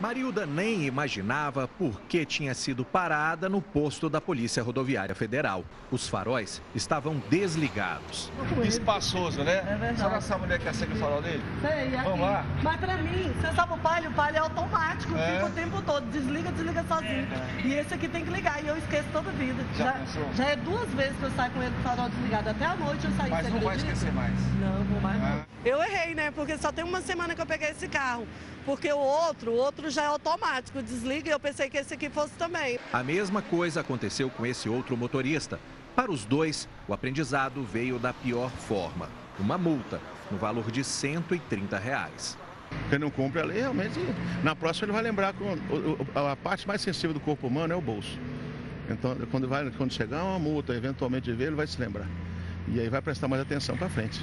Marilda nem imaginava por que tinha sido parada no posto da Polícia Rodoviária Federal. Os faróis estavam desligados. Espaçoso, né? É verdade. Sabe essa mulher que acende o farol dele? Sei, aqui. Vamos lá? Mas pra mim, você sabe o palio? O palio é automático, É. fica o tempo todo. Desliga, desliga sozinho. E esse aqui tem que ligar, e eu esqueço toda vida. Já pensou? já é duas vezes que eu saio com ele com o farol desligado. Até a noite eu saí Mas você não vai esquecer mais. Não, vou mais Ah. não. Eu errei, né? Porque só tem uma semana que eu peguei esse carro. Porque o outro, o outro já é automático, desliga e eu pensei que esse aqui fosse também. A mesma coisa aconteceu com esse outro motorista. Para os dois, o aprendizado veio da pior forma: uma multa no valor de 130 reais. Quem não cumpre a lei, realmente, na próxima ele vai lembrar que a parte mais sensível do corpo humano é o bolso. Então, quando, vai, quando chegar uma multa, eventualmente ver, ele vai se lembrar. E aí vai prestar mais atenção para frente.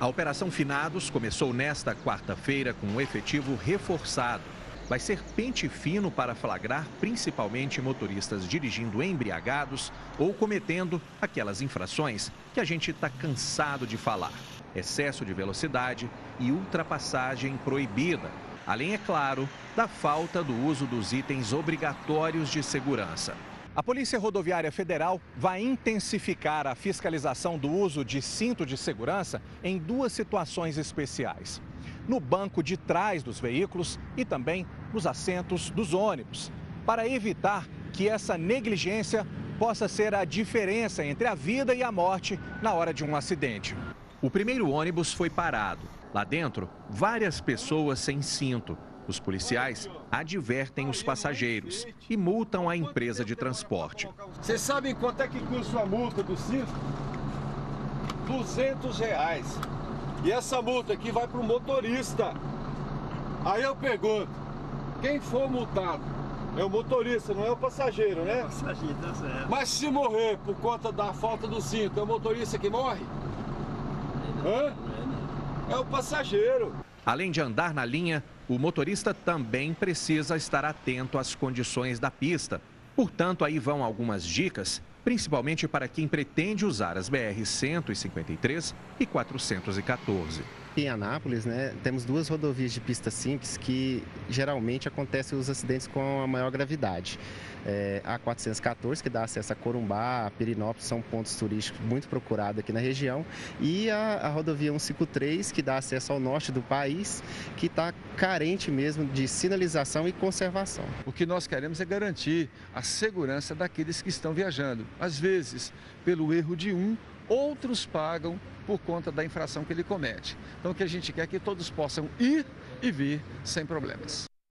A Operação Finados começou nesta quarta-feira com um efetivo reforçado. Vai ser pente fino para flagrar principalmente motoristas dirigindo embriagados ou cometendo aquelas infrações que a gente está cansado de falar: excesso de velocidade e ultrapassagem proibida. Além, é claro, da falta do uso dos itens obrigatórios de segurança. A Polícia Rodoviária Federal vai intensificar a fiscalização do uso de cinto de segurança em duas situações especiais: no banco de trás dos veículos e também nos assentos dos ônibus, para evitar que essa negligência possa ser a diferença entre a vida e a morte na hora de um acidente. O primeiro ônibus foi parado. Lá dentro, várias pessoas sem cinto. Os policiais advertem os passageiros e multam a empresa de transporte. Vocês sabem quanto é que custa a multa do cinto? 200 reais. E essa multa aqui vai para o motorista. Aí eu pergunto, quem for multado é o motorista, não é o passageiro, né? Passageiro, tá certo. Mas se morrer por conta da falta do cinto, é o motorista que morre? Hã? É o passageiro. Além de andar na linha, o motorista também precisa estar atento às condições da pista. Portanto, aí vão algumas dicas, principalmente para quem pretende usar as BR 153 e 414. Em Anápolis, né, temos duas rodovias de pista simples que geralmente acontecem os acidentes com a maior gravidade. É, a 414, que dá acesso a Corumbá, a Pirinópolis, são pontos turísticos muito procurados aqui na região. E a, a rodovia 153, que dá acesso ao norte do país, que está carente mesmo de sinalização e conservação. O que nós queremos é garantir a segurança daqueles que estão viajando. Às vezes, pelo erro de um, outros pagam por conta da infração que ele comete. Então, o que a gente quer é que todos possam ir e vir sem problemas.